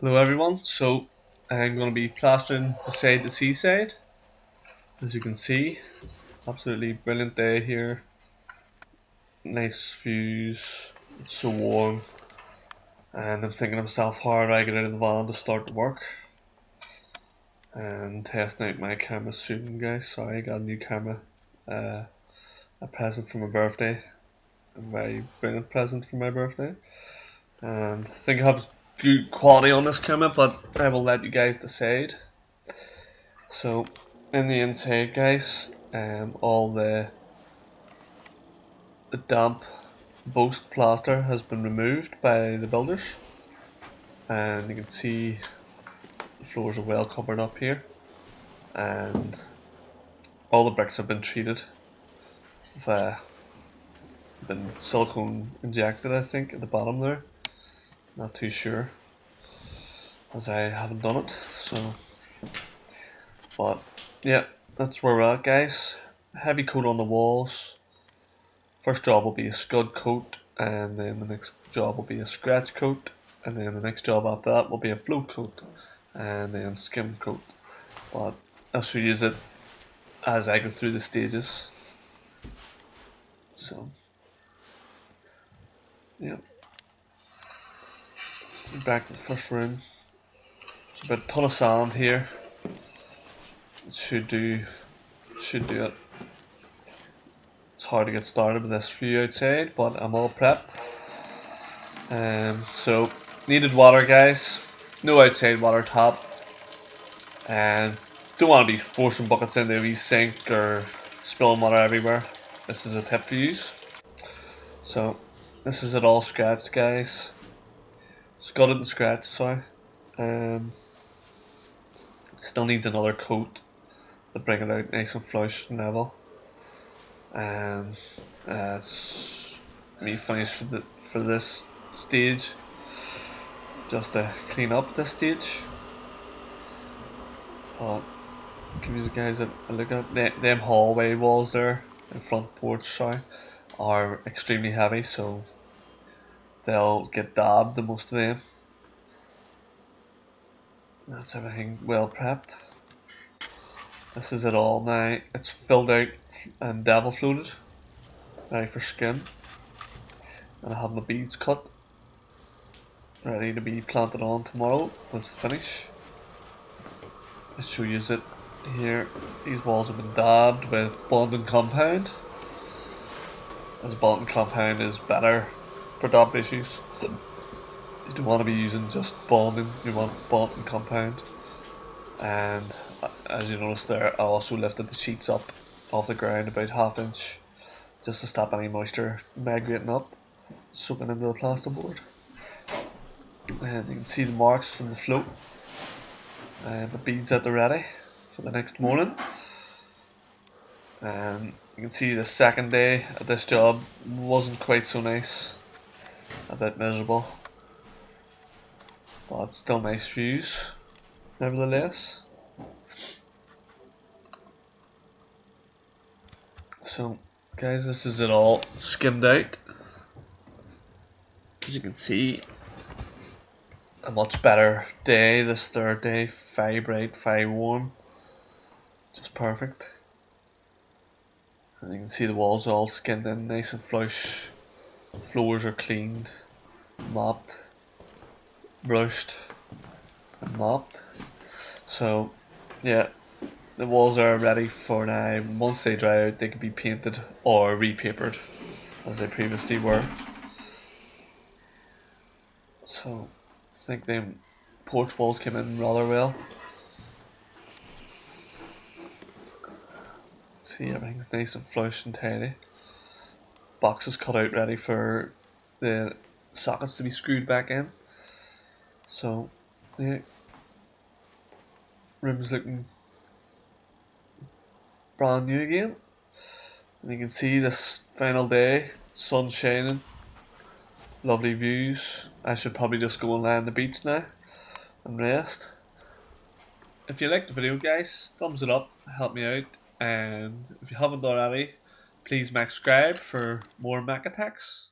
Hello everyone, so I'm going to be plastering the side to seaside. As you can see, absolutely brilliant day here. Nice views, it's so warm. And I'm thinking to myself, how do I get out of the van to start work? And testing out my camera soon guys, sorry I got a new camera. Uh, a present for my birthday. A very brilliant present for my birthday. And I think I have good quality on this camera, but I will let you guys decide. So, in the inside, guys, um, all the the damp boast plaster has been removed by the builders, and you can see the floors are well covered up here, and all the bricks have been treated. With, uh, been silicone injected, I think, at the bottom there. Not too sure, as I haven't done it. So, but yeah, that's where we're at, guys. Heavy coat on the walls. First job will be a scud coat, and then the next job will be a scratch coat, and then the next job after that will be a float coat, and then skim coat. But I'll show you it as I go through the stages. So, yeah back to the first room. It's a ton of sand here. It should do should do it. It's hard to get started with this view outside, but I'm all prepped. Um, so needed water guys. No outside water tap. And don't want to be forcing buckets into wee sink or spilling water everywhere. This is a tip to use. So this is it all scratched guys. Scudded and scratched, sorry. Um, still needs another coat to bring it out nice and flush and level. And uh, me finished for, the, for this stage. Just to clean up this stage. But give you guys a, a look at them, them hallway walls there in front porch sorry are extremely heavy so they'll get dabbed, the most of them. That's everything well prepped. This is it all now. It's filled out and devil floated. Ready for skim. And I have my beads cut. Ready to be planted on tomorrow with the finish. I'll show you it here. These walls have been dabbed with bonding compound. As bonding compound is better for damp issues. You don't want to be using just bonding, you want bonding compound. And as you notice there, I also lifted the sheets up off the ground about half inch just to stop any moisture migrating up, soaking into the plasterboard. And you can see the marks from the float. And the beads at the ready for the next morning. And you can see the second day of this job wasn't quite so nice a bit miserable. But still nice views, nevertheless. So, guys, this is it all skimmed out. As you can see, a much better day this third day. Fire bright, fire warm. Just perfect. And you can see the walls all skimmed in nice and flush. Floors are cleaned, mopped, brushed, mopped. So, yeah, the walls are ready for now. Once they dry out, they can be painted or repapered as they previously were. So, I think the porch walls came in rather well. See, everything's nice and flush and tidy boxes cut out ready for the sockets to be screwed back in. So, yeah, room's looking brand new again. And you can see this final day, sun shining, lovely views. I should probably just go and lie on the beach now and rest. If you liked the video guys, thumbs it up, help me out, and if you haven't already, Please subscribe for more Mac attacks.